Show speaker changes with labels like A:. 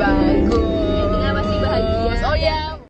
A: bago.